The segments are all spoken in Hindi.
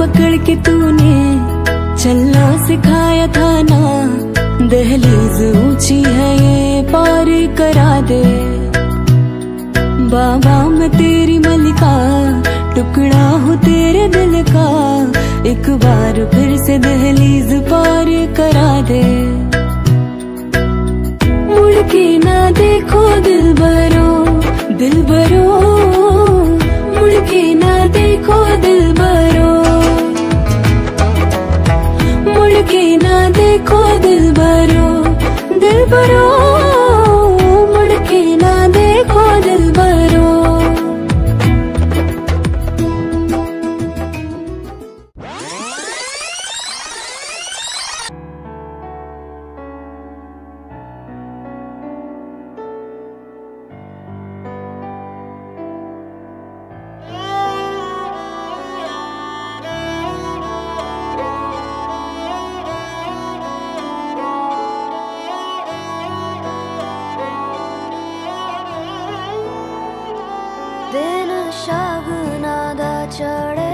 पकड़ के तूने चलना सिखाया था ना। दहलीज ऊँची है ये, पार करा दे। बाबा, मैं तेरी मलिका, टुकड़ा हूँ तेरे दिल का। एक बार फिर से दहलीज पार करा दे। मुड़ के ना देखो दिल भरो दिल भरो। मुड़ के ना देखो दिल भरो। ना देखो दिल भरो दिल भरो। চড়ে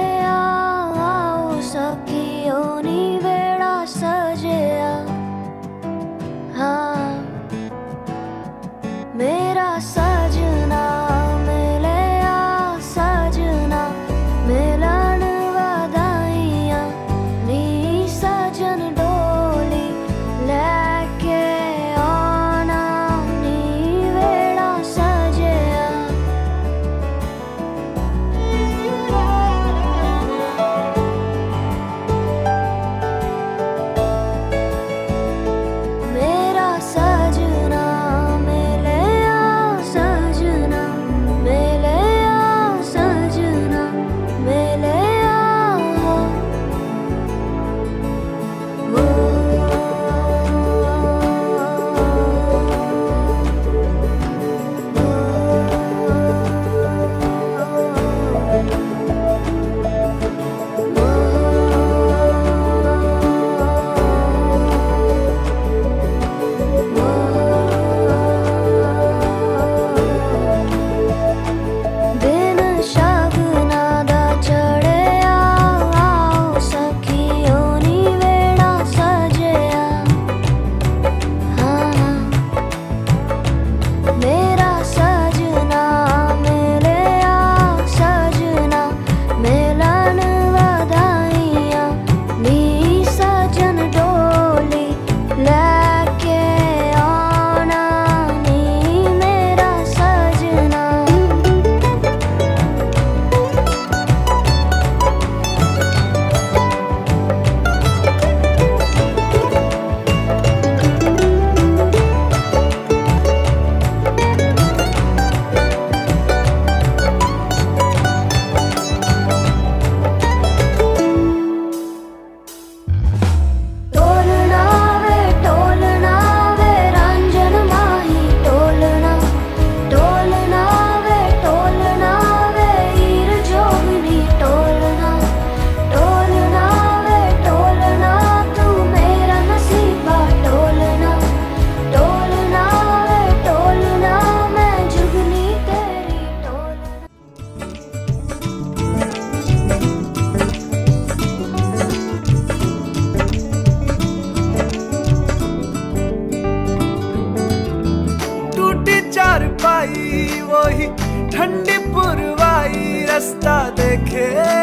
ठंडी पुरवाई रास्ता देखे।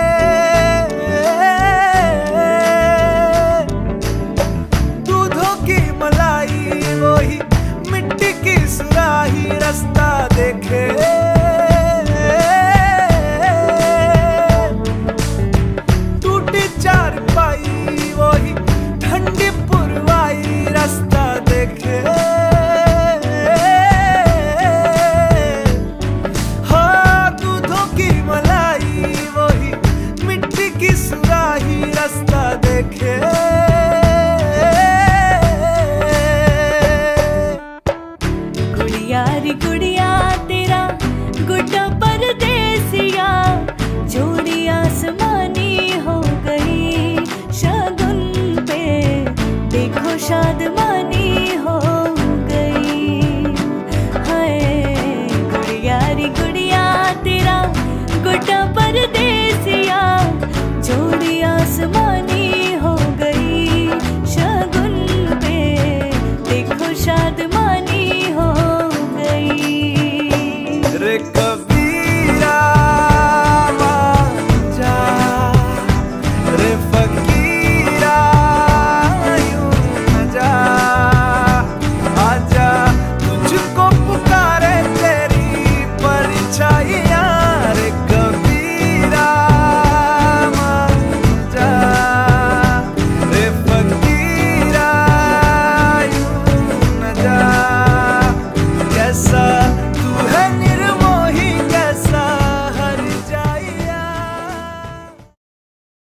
गुड़िया तेरा गुड्डा परदेसिया जोड़िया